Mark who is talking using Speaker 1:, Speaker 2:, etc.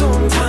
Speaker 1: sometimes